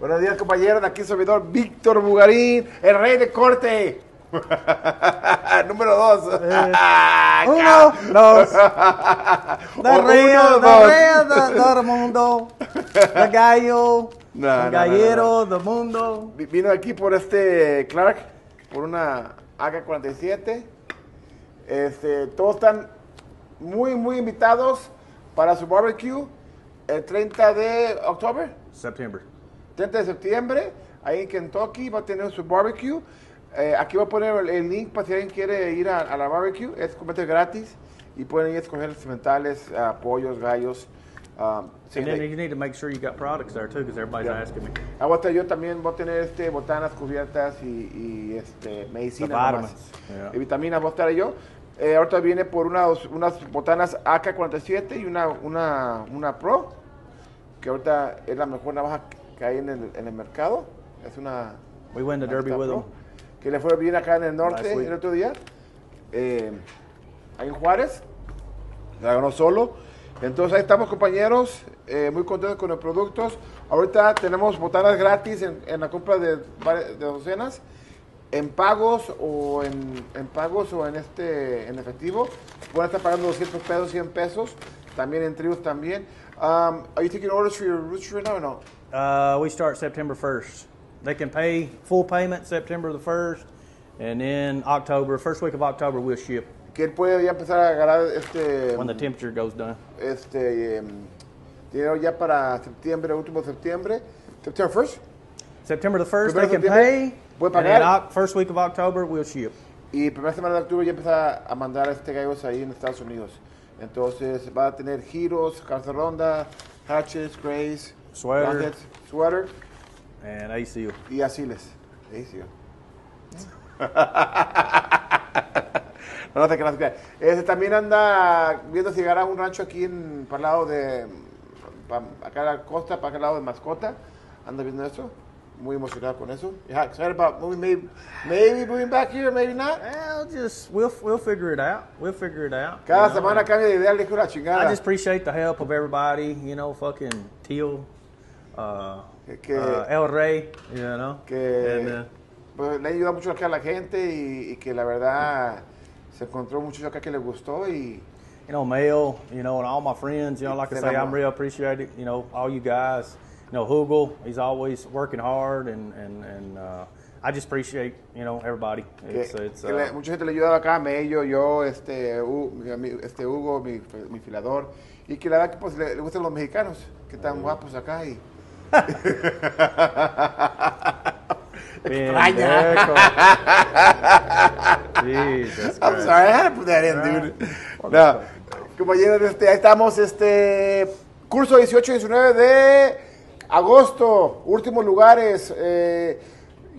Buenos días, compañeros. Aquí su servidor Víctor Bugarín, el rey de corte. Número dos. Eh, Uno, dos. The O real, uno, the dos. real, the, the mundo. The gallo. No, the no, no, gallero, the mundo. Vi- Vino aquí por este Clark, por una AK-47. Este, todos están muy, muy invitados para su barbecue el 30 de octubre. September. 30 de septiembre, ahí en Kentucky, va a tener su barbecue. Eh, aquí voy a poner el, el link para si alguien quiere ir a, a la barbecue. Es completamente gratis y pueden ir a escoger cimentales, ah, pollos, gallos. sí, And then you need to make sure you got products there too, because everybody's Yeah. asking me. Ah, voy a tener- yo también voy a tener este, botanas cubiertas y, y, este, medicina. The nomás. vitamins, yeah. Y vitaminas voy a estar yo. Eh, ahorita viene por unas, unas botanas AK-47 y una, una, una Pro, que ahorita es la mejor navaja que hay en el, en el mercado. Es una We win the derby with them. Que le fue bien acá en el norte week. el otro día. Eh, ahí en Juárez. La ganó solo. Entonces ahí estamos compañeros, eh, muy contentos con los productos. Ahorita tenemos botanas gratis en, en la compra de, de docenas, en pagos o en, en pagos o en este en efectivo. Pueden estar pagando 200 pesos, 100 pesos. También en tribus también. Um, are you taking orders for your roosters right now or no? Uh, we start September 1st. They can pay full payment September the 1st, and then October, first week of October, we'll ship Que él puede ya empezar a agarrar este... when the temperature goes down. este em, dinero ya para septiembre, último septiembre. September 1st. September the 1st, they can pay, puede and then pagar. Oc- first week of October, we'll ship. Y primera semana de octubre ya empieza a mandar este gallos ahí en Estados Unidos. Entonces va a tener giros, calza ronda, hatches, grays, Sweater. sweater And ACL. y asiles. Sí. no, no te creas Este también anda viendo si agarra un rancho aquí en, para el lado de. pa- acá a la costa, para acá al lado de mascota. Anda viendo eso. Muy emocionado con eso. Yeah, excited about moving, maybe, maybe moving back here, maybe not. Well, just we'll we'll figure it out. We'll figure it out. Cada you know. semana cambia de idea, le dijo la I chingada. just appreciate the help of everybody. You know, fucking Teal, uh, Que- uh, El Rey. You know, que and, uh, pues, le ha ayudado mucho acá a la gente y, y que la verdad se encontró mucho acá que le gustó y you know, Mel, you know, and all my friends, you know, like I say, I'm real appreciated, you know, all you guys. You know, Hugel, he's always working hard, and, and, and uh, I just appreciate, you know, everybody. que, It's, it's, que le- uh, mucha gente le ha ayudado acá, Mello, yo, este, este Hugo, mi, mi filador, y que la verdad que pues le, le gustan los mexicanos, que están guapos acá y pendejo. Jesus I'm sorry, I had to put that in, dude. No, compañeros, este, ahí estamos, este, curso 18-19 de agosto, últimos lugares. eh,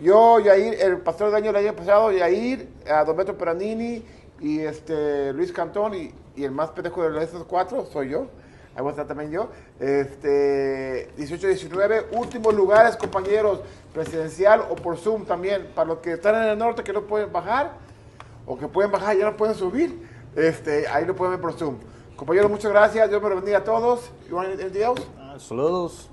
yo, Yair, el pastor del año del año pasado, Yair, a Don Beto Peranini y este, Luis Cantón y, y el más pendejo de estos cuatro soy yo. Ahí voy a estar también yo. Este, 18-19, últimos lugares, compañeros, presidencial o por Zoom también. Para los que están en el norte que no pueden bajar, o que pueden bajar ya no pueden subir, este, ahí lo pueden ver por Zoom. Compañeros, muchas gracias. Dios me lo bendiga a todos. Anything else? Uh, saludos.